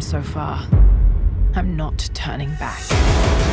so far. I'm not turning back.